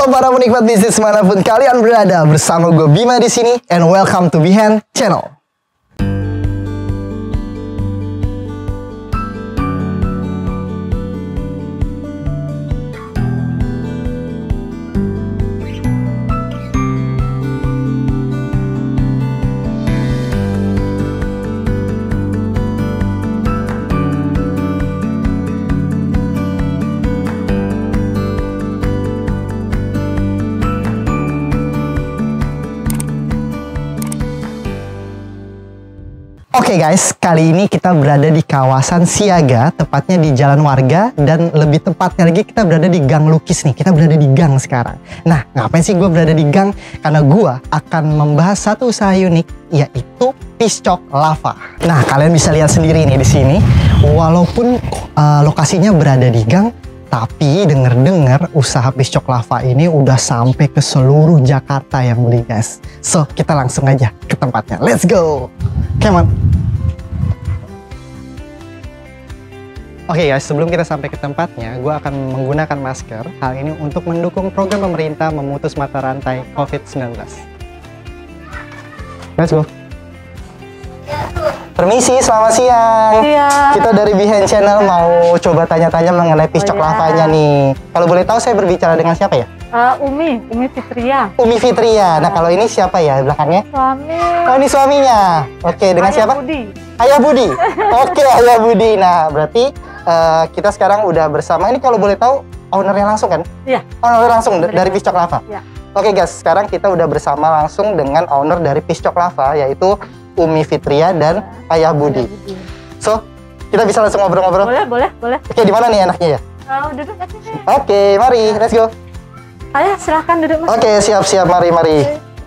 Halo para penikmat bisnis mana pun kalian berada bersama gue Bima di sini and welcome to Bihan Channel. Oke guys, kali ini kita berada di kawasan Siaga, tepatnya di Jalan Warga dan lebih tepatnya lagi kita berada di Gang Lukis nih. Kita berada di gang sekarang. Nah, ngapain sih gue berada di gang? Karena gue akan membahas satu usaha unik yaitu piscok lava. Nah, kalian bisa lihat sendiri nih di sini. Walaupun uh, lokasinya berada di gang, tapi denger-dengar usaha piscok lava ini udah sampai ke seluruh Jakarta yang beli guys. So, kita langsung aja ke tempatnya. Let's go! Come on. Oke guys, sebelum kita sampai ke tempatnya, gue akan menggunakan masker. Hal ini untuk mendukung program pemerintah memutus mata rantai COVID-19. Let's go. Permisi, selamat siang. Iya. Kita dari Behind Channel mau coba tanya-tanya mengenai piscok Oh, iya. lavanya nih. Kalau boleh tahu saya berbicara dengan siapa ya? Uh, Umi, Umi Fitria. Umi Fitria. Nah kalau ini siapa ya belakangnya? Suami. Oh ini suaminya. Oke, dengan Ayah siapa? Budi. Ayah Budi. Oke, Ayah Budi. Nah, berarti eh, kita sekarang udah bersama. Ini kalau boleh tahu ownernya langsung kan? Iya. Owner langsung Bener. dari Piscok Lava. Iya. Oke guys, sekarang kita udah bersama langsung dengan owner dari Piscok Lava yaitu Umi Fitria dan Ayah Budi. So, kita bisa langsung ngobrol-ngobrol. Boleh, boleh, boleh. Oke, di mana nih enaknya ya? Duduk aja deh. Oke, mari, let's go. Ayah, silahkan duduk mas. Oke, siap-siap, mari, mari.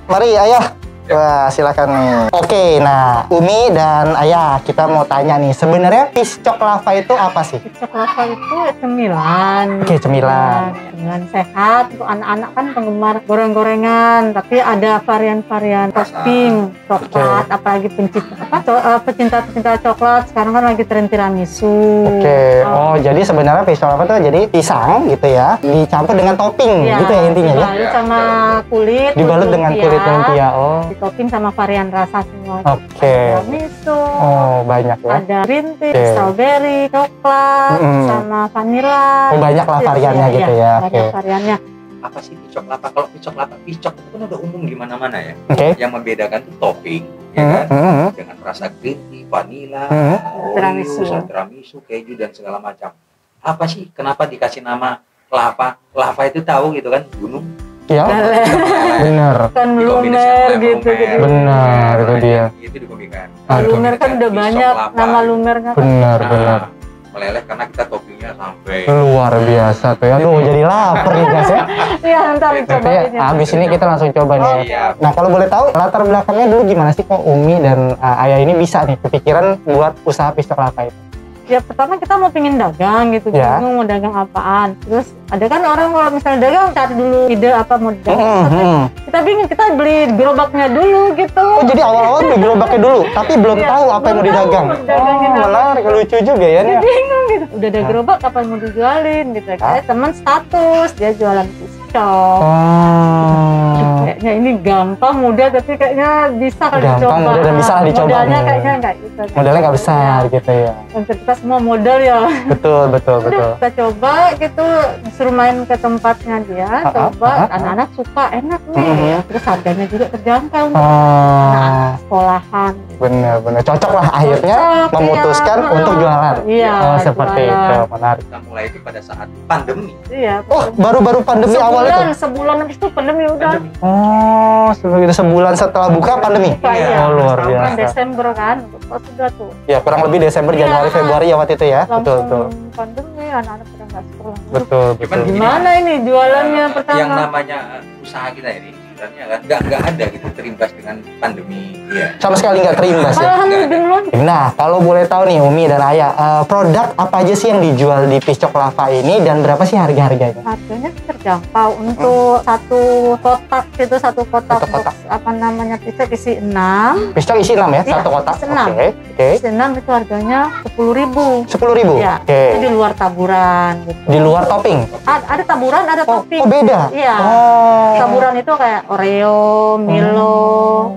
Mari, Ayah. Wah, silakan nih. Oke, nah, Umi dan Ayah, kita mau tanya nih, sebenarnya piscok lava itu apa sih? Piscok lava itu cemilan. Oke, cemilan. Cemilan sehat. Untuk anak-anak kan penggemar goreng-gorengan. Tapi ada varian-varian topping, coklat, apalagi pencinta apa? co- eh, pecinta-pecinta coklat. Sekarang kan lagi tren tiramisu. Oke, oh jadi sebenarnya piscok lava itu jadi pisang gitu ya, dicampur dengan topping Iya, gitu ya intinya ya? dibalut sama kulit. Dibalut dengan kulit lumpia, oh. Ditoping sama varian rasa semua. Oke. Ada miso, Oh, banyak ya. ada green tea, Oke. strawberry, coklat, Mm-mm. sama vanilla. Oh, banyak lah Iya, variannya iya, gitu iya, ya, Banyak oke. variannya. apa sih picok lapa? Kalau picok lapa, picok itu kan udah umum di mana-mana ya. Oke. Yang membedakan tuh topping, ya Hmm, kan? hmm, hmm. Dengan rasa green tea, vanilla, Hmm. Oreo, Tiramisu. tiramisu, keju dan segala macam. Apa sih? Kenapa dikasih nama lava? Lava itu tahu gitu kan, gunung. Ya, bener. Kan lumer gitu. lumer. jadi- Benar, itu dia. Itu. Aduh. Lumer kan udah banyak nama lumernya. kan. Benar, Nah, benar. meleleh karena kita toppingnya sampai Luar biasa tuh ya. Aduh, jadi lapar nih guys ya. Iya, ntar Tapi dicobain ya. abis ini kita langsung coba nih. Siap. Nah kalau boleh tahu latar belakangnya dulu gimana sih kok Umi dan uh, Ayah ini bisa nih kepikiran buat usaha piscok lava itu? Ya pertama kita mau pingin dagang gitu, Ya. bingung mau dagang apaan. Terus ada kan orang kalau misalnya dagang cari dulu ide apa mau dagang. Tapi hmm. Kita bingung, kita beli gerobaknya dulu gitu. Oh jadi awal-awal beli gerobaknya dulu, tapi belum Iya, tahu apa yang mau didagang. mau Oh, apa. menarik, lucu juga ya nih. bingung gitu. Udah ada gerobak kapan mau dijualin gitu. Kayak teman status dia jualan piscok. Oh. Kayaknya ini gampang mudah tapi kayaknya bisa kalau Gampang, dicoba. mudah, dan bisa lah dicoba Modalnya nih. kayaknya enggak gitu. Modalnya nggak besar gitu ya. Konsep kita semua modal ya. Betul, betul, betul. Udah kita coba gitu suruh main ke tempatnya dia, Ah, ah, coba ah, ah. anak-anak suka enak nih. Mhm. Terus harganya juga terjangkau untuk Oh, anak sekolahan. bener-bener cocok lah akhirnya Cocok, memutuskan iya. untuk jualan. Iya, Oh, seperti jualan. itu, menarik. kita mulai itu pada saat pandemi. Iya. Oh, baru-baru pandemi awal itu. sebulan, sebulan habis itu pandemi udah. Pandemi. Oh, sebegitu sebulan setelah buka pandemi. Iya. iya. Oh, luar Bulan biasa. Desember kan, sudah tuh. Ya, kurang lebih Desember, Iya. Januari, Februari ya waktu itu ya. Betul, Langsung betul. pandemi, anak-anak pada nggak sekolah. Betul, betul. Gimana ini jualannya Eh, pertama? Yang namanya eh, usaha kita ini sebenarnya kan nggak nggak ada gitu terimbas dengan pandemi. Iya. Sama sekali nggak terimbas ya. Nah, kalau boleh tahu nih Umi dan Ayah, eh, produk apa aja sih yang dijual di Piscok Lava ini dan berapa sih harga-harganya? Harganya terjangkau untuk satu kotak itu satu kotak, Satu kotak. box, apa namanya pisau isi 6 Pisau isi 6 ya, Iya, satu kotak. Oke, oke. isi 6 itu harganya 10.000 Sepuluh ribu. Iya. Oke. itu di luar taburan gitu. Di luar topping. A- ada taburan ada Oh, topping oh beda. Iya. Oh. taburan itu kayak Oreo, Milo,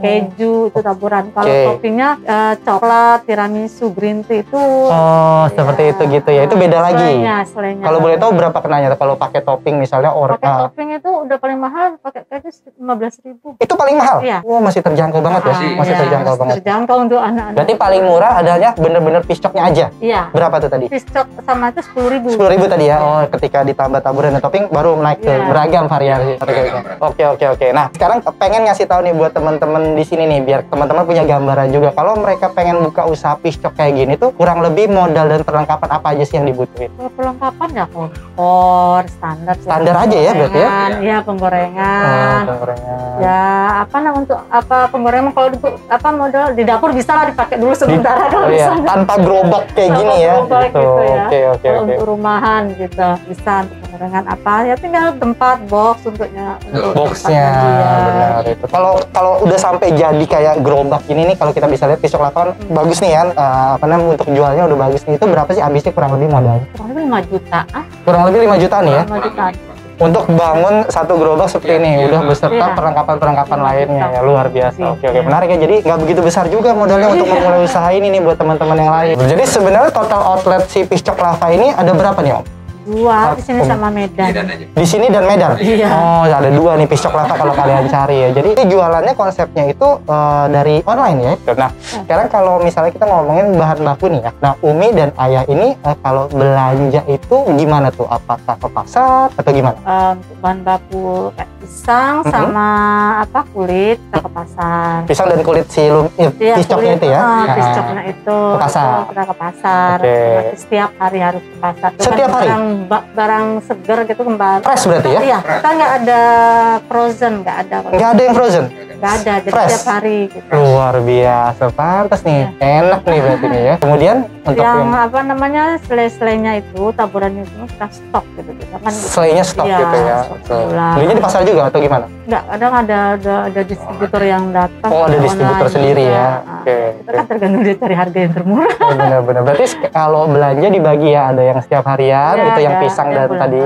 keju itu taburan. Kalau Oke. toppingnya eh, coklat, tiramisu, green tea itu Oh, seperti Iya. itu gitu ya. Itu beda lagi. Selainya, selainya. Kalau boleh tahu berapa kenanya kalau pakai topping misalnya or pakai topping itu udah paling mahal pakai keju 15.000 itu paling mahal. Iya. Wah, masih terjangkau banget ya. Masih- Masih Iya, terjangkau masih banget. Terjangkau untuk anak-anak. Berarti paling murah adalah bener-bener piscoknya aja. Iya. Berapa tuh tadi? Piscok sama itu 10.000 Sepuluh ribu tadi ya. Oh, ketika ditambah taburan dan topping baru naik ke Iya. beragam variasi. Oke, oke. Beragam, Oke. Nah, sekarang pengen ngasih tahu nih buat teman-teman di sini nih, biar teman-teman punya gambaran juga. Kalau mereka pengen buka usaha piscok kayak gini tuh, kurang lebih modal dan perlengkapan apa aja sih yang dibutuhin? Perlengkapan ya kompor standar. Standar aja ya berarti ya? Penggorengan, Iya Oh, penggorengan penggorengan. ya apa nah untuk apa penggorengan kalau untuk apa modal di dapur bisa lah dipakai dulu sementara Oh kalau iya, bisa tanpa gerobak kayak Tanpa gini ya. gerobak Gitu. gitu ya. Oke, oke, kalau oke. untuk rumahan gitu bisa untuk penggorengan apa ya tinggal tempat box untuknya untuk Boxnya benar itu. Kalau kalau udah sampai jadi kayak gerobak gini nih, kalau kita bisa lihat pisau lapangan bagus nih kan, eh, apa namanya untuk jualnya udah bagus nih. Itu berapa sih habisnya kurang lebih modalnya? kurang lebih 5 juta ah Kurang lebih 5 jutaan ya. lima jutaan Untuk bangun satu gerobak seperti Iya, ini, iya. udah beserta Iya. perlengkapan-perlengkapan lainnya ya luar biasa. Oke oke menarik ya. Jadi nggak begitu besar juga modalnya untuk memulai usaha ini nih buat teman-teman yang lain. Jadi sebenarnya total outlet si Piscok Lava ini ada berapa nih om? Dua di sini Oh. sama Medan Medan aja. Di sini dan Medan. Iya. Oh, ada dua nih piscok lava kalau kalian cari ya. Jadi ini jualannya konsepnya itu eh, dari online ya. Nah, sekarang kalau misalnya kita ngomongin bahan baku nih ya. Nah, Umi dan Ayah ini eh, kalau belanja itu gimana tuh? Apakah ke pasar atau gimana? Eh, untuk bahan baku kayak pisang Mhm. sama apa kulit kita ke pasar Pisang dan kulit si lum, ya, Iya, piscoknya kulit, itu ya. ah, Nah, piscoknya itu Ke pasar. itu kita ke pasar Oke. Berarti setiap hari harus ke pasar Itu Setiap kan hari? Ba- barang seger gitu kembali Fresh berarti ya? iya kita nggak ada frozen nggak ada Nggak ada yang frozen. nggak ada jadi Fresh. setiap hari gitu Luar biasa, pantas nih. Enak nih berarti nih ya. Kemudian untuk yang yang apa namanya selai-selainya itu taburannya itu kita stok gitu kita kan gitu. selainya stok Iya, gitu ya. Belinya di pasar juga atau gimana? nggak kadang ada ada ada distributor yang datang Oh, ada online distributor sendiri ya. Ah, Oke. kita kan tergantung dia cari harga yang termurah Oh, benar-benar. Berarti kalau belanja dibagi ya, ada yang setiap harian, Iya, itu yang pisang dan tadi,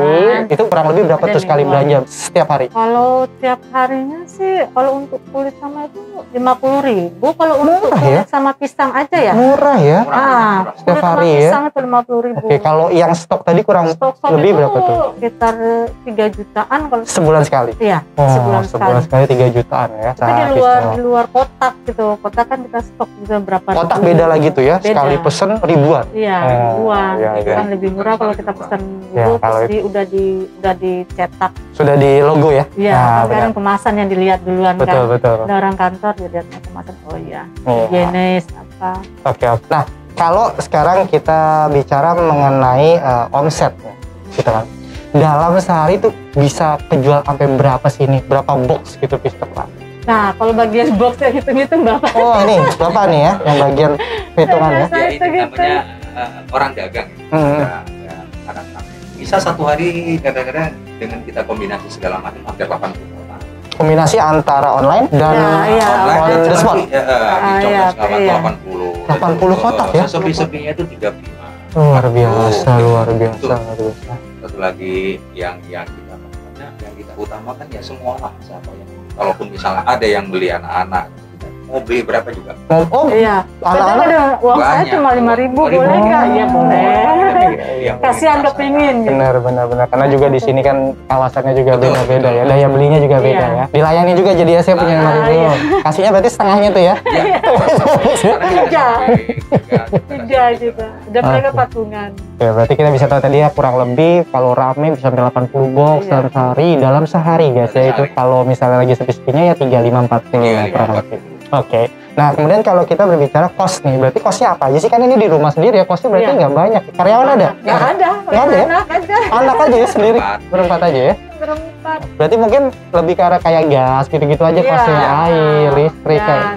itu kurang lebih berapa Ada tuh sekali mingguan. belanja setiap hari? kalau tiap harinya sih kalau untuk kulit sama itu lima puluh ribu kalau untuk Murah kulit ya? sama pisang aja ya Murah ya. Ah. Setiap hari ya? pisang itu lima puluh ribu Oke, kalau yang stok tadi kurang stok stok lebih berapa tuh? sekitar tiga jutaan kalau Sebulan sekali. iya Oh, sebulan, sebulan sekali sekali 3 jutaan ya. itu di luar di luar kotak gitu kotak kan kita stok juga berapa Kotak ribu. beda lagi tuh ya, Beda. sekali pesen ribuan. Iya, Oh, ribuan. iya, iya. kan lebih murah kalau kita pesan Ya, dulu kalau terus di, udah di udah dicetak. Sudah di logo ya? Iya, Nah, kadang kemasan yang dilihat duluan Betul, kan. betul. Ada orang kantor dia lihat kemasan. Oh iya, Iya. higienis apa. Oke, oke. Nah, kalau sekarang kita bicara mengenai eh, omset, ya, gitu kan. Dalam sehari tuh bisa kejual sampai berapa sih ini? Berapa box gitu pistok lah? Nah, kalau bagian box yang hitung-hitung berapa? Oh ini bapak nih ya, yang bagian hitungan ya. Ya itu ini namanya eh, orang dagang. Hmm. Anak sampai. Bisa satu hari kadang-kadang dengan kita kombinasi segala macam hampir 80 orang. Kombinasi antara online dan Ya, iya. Online on dan the spot. ya, eh, Ah, di iya, Sekawan iya. 80. 80 kotak ya? Sepi-sepinya itu 35. Luar biasa, Oh, luar biasa, luar biasa. Satu lagi yang yang kita yang kita utamakan ya semua lah siapa yang kalaupun misalnya ada yang beli anak-anak mau beli berapa juga Oh, oh Iya. Kadang anak-anak ada uang saya cuma lima ribu, ribu. boleh nggak? Iya boleh. Mau Kasihan kepingin. Benar benar benar karena juga di sini kan kawasannya juga Betul, beda-beda ya daya belinya juga beda Iya. ya dilayani juga jadi ya saya punya Ah, lima ribu iya. kasihnya berarti setengahnya tuh ya Ya. Tiga. tiga, gitu. Dan mereka patungan. Ya berarti kita bisa tahu tadi ya kurang lebih kalau rame bisa sampai 80 box Iya. dalam sehari dalam sehari guys ya itu kalau misalnya lagi sepi-sepinya ya 3 5 40 Iya, kurang lebih oke nah kemudian kalau kita berbicara cost nih berarti costnya apa aja sih kan ini di rumah sendiri ya costnya berarti Iya. nggak banyak karyawan ada Nggak ada. Nggak ada ya? Anak ada. anak aja ya sendiri Empat. berempat aja ya Berempat. Berarti mungkin lebih ke arah kayak gas gitu-gitu aja Iya. kosnya air, listrik Ya, kayak.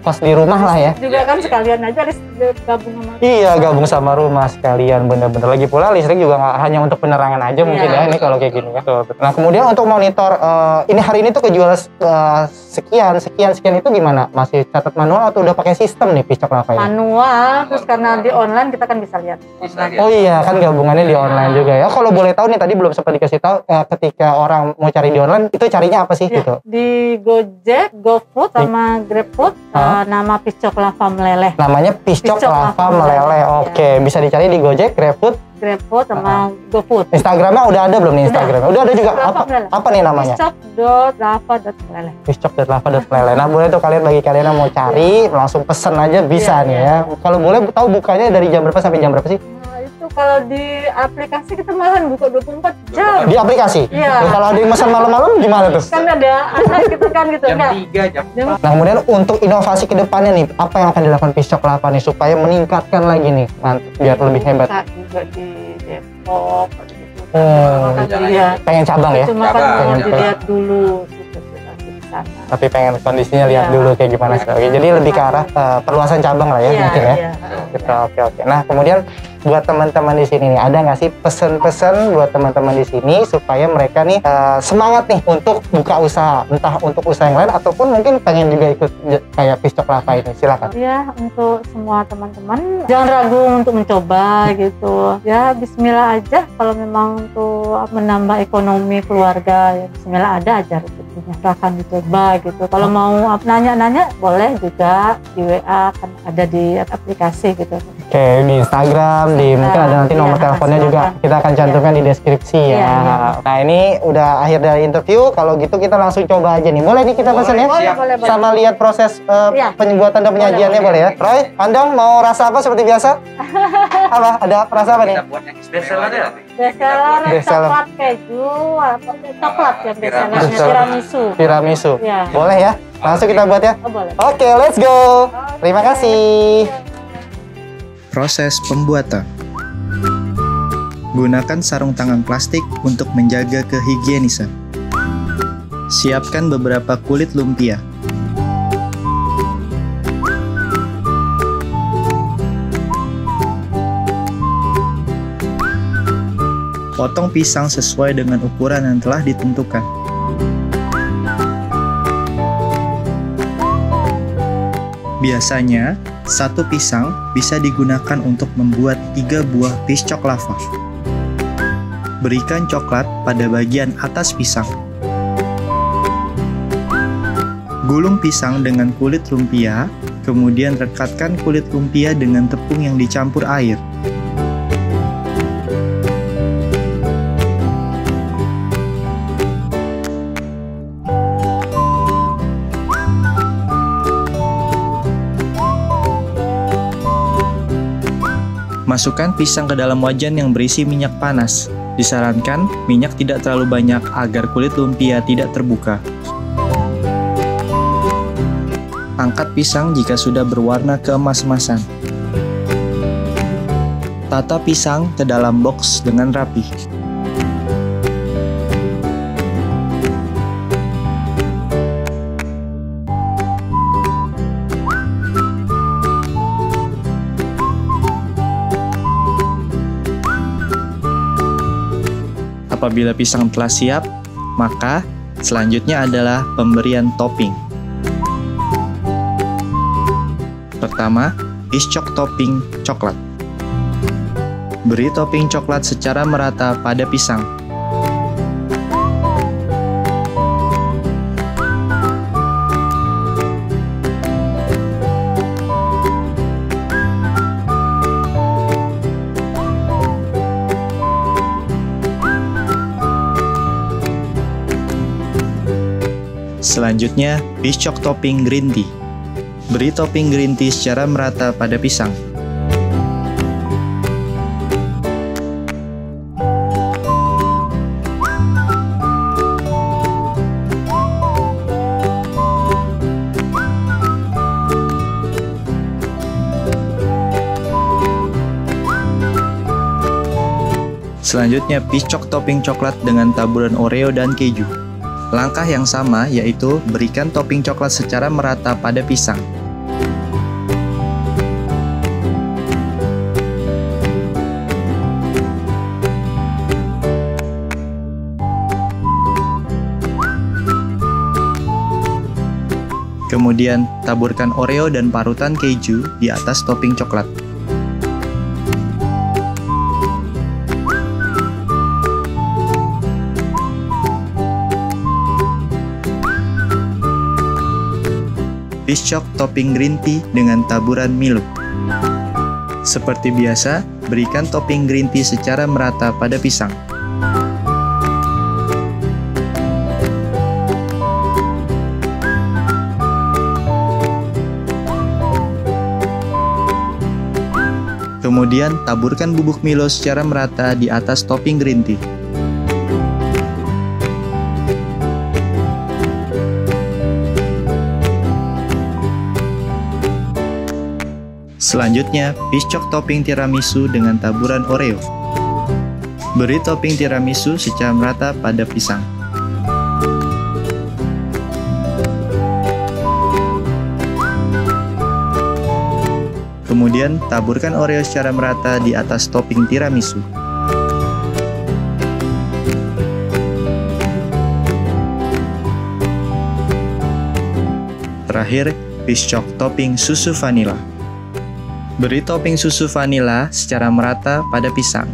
Kos di rumah lah ya. juga kan sekalian aja lis- gabung sama Iya gabung sama rumah sekalian bener-bener lagi pula listrik juga nggak hanya untuk penerangan aja mungkin Iya. ya ini kalau kayak gini ya. Betul, betul. Nah kemudian untuk monitor eh, ini hari ini tuh kejual eh, sekian sekian sekian itu gimana? Masih catat manual atau udah pakai sistem nih piscok lava ini? manual terus karena di online kita kan bisa lihat Bisa. Oh iya kan gabungannya di online juga ya. Kalau boleh tahu nih tadi belum sempat dikasih tahu eh, ketika orang mau cari di online itu carinya apa sih Ya, gitu? di Gojek, GoFood sama GrabFood Hah? Eh, nama piscok lava meleleh. Namanya piscok, Piscok lava lava meleleh. meleleh, Oke, bisa dicari di Gojek, GrabFood, GrabFood sama GoFood. Instagramnya udah ada belum nih Udah. Instagramnya? Udah ada juga. Lava Apa meleleh. apa nih namanya? Piscok.lava.meleleh. piscok.lava.meleleh. Nah, boleh tuh kalian bagi kalian yang mau cari langsung pesen aja bisa Iya, nih iya. ya. Kalau boleh tahu bukanya dari jam berapa sampai jam berapa sih? Kalau di aplikasi kita malah buka 24 jam. Di aplikasi. Iya. Nah, kalau ada yang pesan malam-malam gimana tuh? Kan ada anak gitu kan gitu. Jam Enggak. 3, jam Jam- Nah, kemudian untuk inovasi ke depannya nih, apa yang akan dilakukan Piscok Lava nih supaya meningkatkan lagi nih, mant- biar lebih hebat. Buka juga di Depok gitu. Oh, Kan jangan- dilihat. pengen cabang ya? Cuma kan Cabang, cabang. dilihat dulu gitu situasi di sana. Tapi pengen kondisinya lihat Iya. dulu kayak gimana sih. Oke, jadi lebih ke arah eh, perluasan cabang lah ya Iya, mungkin ya. iya. Gitu, oke oke. Nah kemudian buat teman-teman di sini nih, ada nggak sih pesan-pesan buat teman-teman di sini supaya mereka nih eh, semangat nih untuk buka usaha, entah untuk usaha yang lain ataupun mungkin pengen juga ikut kayak piscok lava ini. Silakan. Ya untuk semua teman-teman jangan ragu untuk mencoba gitu. Ya Bismillah aja kalau memang untuk menambah ekonomi keluarga ya Bismillah ada aja rezekinya. Silahkan dicoba gitu. Kalau mau nanya-nanya boleh juga di WA kan ada di aplikasi gitu. Oke di Instagram, di mungkin ada nanti nomor Iya, teleponnya juga kita akan cantumkan di deskripsi ya. Iya, iya. Nah ini udah akhir dari interview. Kalau gitu kita langsung coba aja nih. Boleh nih kita Boleh, pesan ya? siap. boleh, boleh. Sama lihat proses eh, Iya. penyembuatan dan penyajiannya boleh, Boleh, ya. Roy, Andong mau rasa apa seperti biasa? apa? Ada rasa apa nih? Kita buat yang istimewa aja nanti. Bestseller Bestseller. coklat keju apa coklat ya bestsellernya Bestseller. tiramisu. Tiramisu. Ya. Boleh ya? Langsung kita buat ya. Oh boleh. Oke, let's go. Terima kasih. Proses pembuatan Gunakan sarung tangan plastik untuk menjaga kehigienisan. Siapkan beberapa kulit lumpia. Potong pisang sesuai dengan ukuran yang telah ditentukan. Biasanya, satu pisang bisa digunakan untuk membuat tiga buah piscok lava. Berikan coklat pada bagian atas pisang. Gulung pisang dengan kulit lumpia, kemudian rekatkan kulit lumpia dengan tepung yang dicampur air. Masukkan pisang ke dalam wajan yang berisi minyak panas. Disarankan minyak tidak terlalu banyak agar kulit lumpia tidak terbuka. Angkat pisang jika sudah berwarna keemas-emasan. Tata pisang ke dalam box dengan rapi. Apabila pisang telah siap, maka selanjutnya adalah pemberian topping. Pertama, piscok topping coklat. Beri topping coklat secara merata pada pisang. Selanjutnya, piscok topping green tea. Beri topping green tea secara merata pada pisang. Selanjutnya, piscok topping coklat dengan taburan Oreo dan keju. Langkah yang sama yaitu berikan topping coklat secara merata pada pisang. Kemudian, taburkan Oreo dan parutan keju di atas topping coklat. Fish topping green tea dengan taburan Milo. Seperti biasa, berikan topping green tea secara merata pada pisang. Kemudian taburkan bubuk Milo secara merata di atas topping green tea. Selanjutnya, piscok topping tiramisu dengan taburan Oreo. Beri topping tiramisu secara merata pada pisang. Kemudian, taburkan Oreo secara merata di atas topping tiramisu. Terakhir, piscok topping susu vanila. Beri topping susu vanila secara merata pada pisang.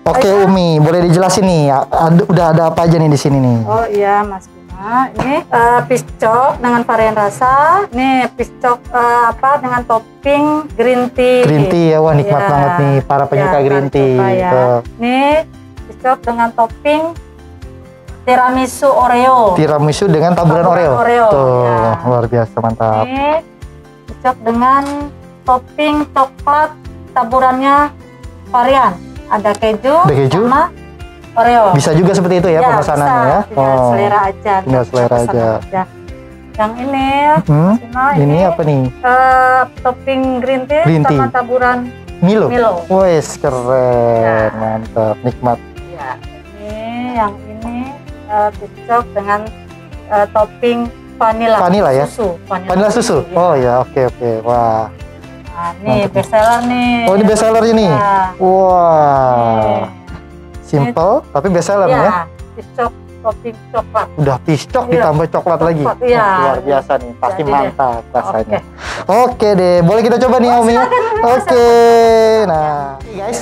Oke Umi, boleh dijelasin nih, ada- udah ada apa aja nih di sini nih? Oh iya Mas Bima, ini uh, piscok dengan varian rasa, ini piscok eh, apa dengan topping green tea. Green tea ya, wah nikmat Iya. banget nih para penyuka Ya, green tea. ya. Tuh. Ini piscok dengan topping tiramisu Oreo. Tiramisu dengan taburan Taburan Oreo. Oreo, Tuh, ya. luar biasa mantap. Ini piscok dengan topping coklat taburannya varian. Ada keju, Ada keju? sama Oreo. Bisa juga seperti itu ya, pemesanannya bisa. ya. Tinggal selera aja. tinggal selera pesan aja. Yang ini, Hmm, Cina, ini apa nih? eh, topping green tea Green sama tea. taburan Milo. Milo. Wes keren, Ya. mantap, nikmat. Ya, ini yang ini piscok dengan eh, topping vanilla. Vanilla ya? Susu. Vanilla susu. Iya. Oh ya, oke oke. Wah. Nah, nih Mantap. best seller nih. Oh ini best seller ini. Ya. Wah. Simple tapi best seller ya. ya. piscok topping coklat. Udah piscok Iya. ditambah coklat lagi. Coklat, iya. Wah, luar biasa nih, pasti Jadi deh. mantap rasanya. Oke. Oke deh, boleh kita coba nih Oh, Umi. silakan, Umi, Oke, nah guys,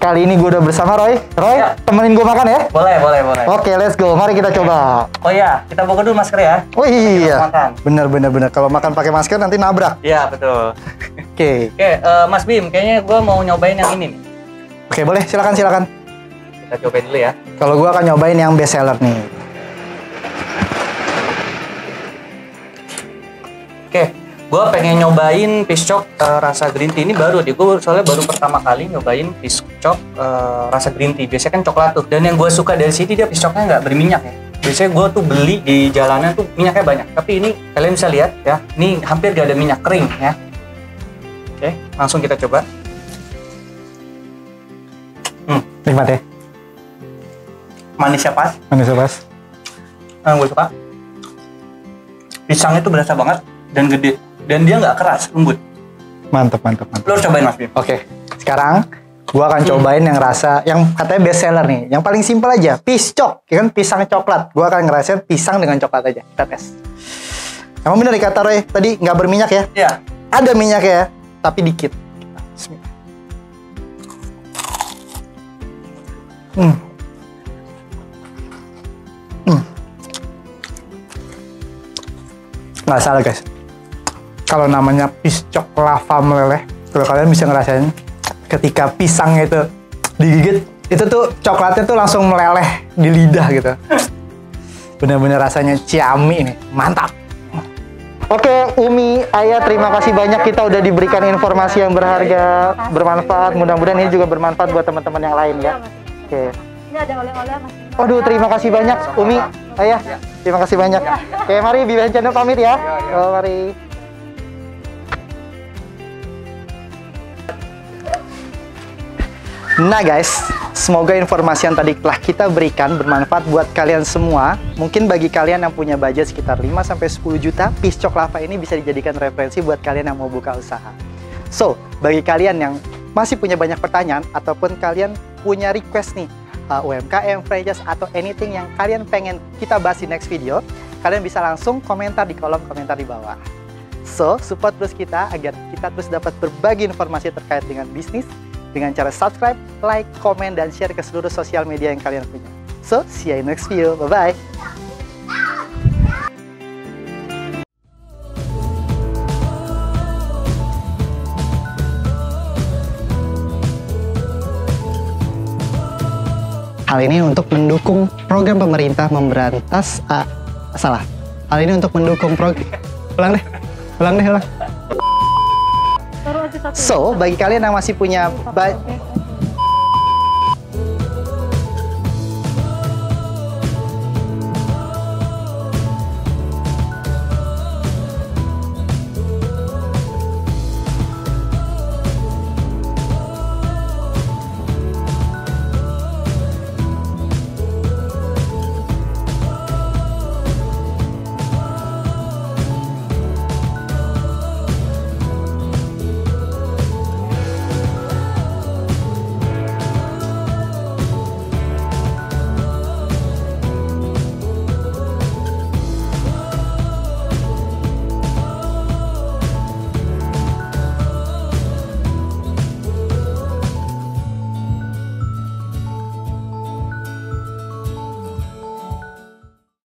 kali ini gue udah bersama Roy. Roy, Ya. temenin gue makan ya. Boleh, boleh, boleh. Oke, let's go. Mari kita coba. Oh iya, kita buka dulu masker ya. Oh iya, bener bener bener. Kalau makan pakai masker nanti nabrak. Iya, betul. Oke, Oke, eh, Mas Bim, kayaknya gue mau nyobain yang ini nih. oke boleh. Silakan silakan. Kita cobain dulu ya. Kalau gue akan nyobain yang best seller nih. Gue pengen nyobain piscok eh, rasa green tea ini baru deh. Gue soalnya baru pertama kali nyobain piscok eh, rasa green tea. Biasanya kan coklat tuh. Dan yang gue suka dari sini dia piscoknya nggak berminyak ya. Biasanya gue tuh beli di jalanan tuh minyaknya banyak. Tapi ini kalian bisa lihat ya, ini hampir gak ada minyak kering ya. Oke, langsung kita coba. Nikmat ya. Manisnya pas. Manis ya, Mas. yang gue suka pisang itu berasa banget dan gede dan dia nggak keras lembut Mantap, mantap, mantap. lo harus cobain mas Bim Oke, sekarang gua akan cobain yang rasa yang katanya best seller nih. Yang paling simpel aja, piscok, ya kan pisang coklat. Gua akan ngerasain pisang dengan coklat aja. Kita tes. Emang bener dikata Roy, tadi nggak berminyak ya? ya Ada minyak ya, tapi dikit. Bismillah. Hmm. Hmm. Nggak salah guys. Kalau namanya piscok lava meleleh, kalau kalian bisa ngerasain ketika pisangnya itu digigit, itu tuh coklatnya tuh langsung meleleh di lidah gitu. Bener-bener rasanya ciami nih, mantap. Oke, Umi, Ayah, terima kasih banyak kita udah diberikan informasi yang berharga, bermanfaat. Mudah-mudahan ini juga bermanfaat buat teman-teman yang lain ya. Oke. Ini ada oleh-oleh Mas Bima. Waduh, terima kasih banyak, Umi, Ayah. Terima kasih banyak. Oke, mari Bibi Channel pamit ya. Oh, mari. Nah guys, semoga informasi yang tadi telah kita berikan bermanfaat buat kalian semua. Mungkin bagi kalian yang punya budget sekitar 5-10 juta, Piscok Lava ini bisa dijadikan referensi buat kalian yang mau buka usaha. So, bagi kalian yang masih punya banyak pertanyaan ataupun kalian punya request nih, uh, UMKM, franchise, atau anything yang kalian pengen kita bahas di next video, kalian bisa langsung komentar di kolom komentar di bawah. So, support terus kita agar kita terus dapat berbagi informasi terkait dengan bisnis dengan cara subscribe, like, komen, dan share ke seluruh sosial media yang kalian punya. So, see you in next video. Bye-bye. Hal ini untuk mendukung program pemerintah memberantas ah, salah. Hal ini untuk mendukung program ulang deh. Ulang deh, ulang. So, bagi kalian yang masih punya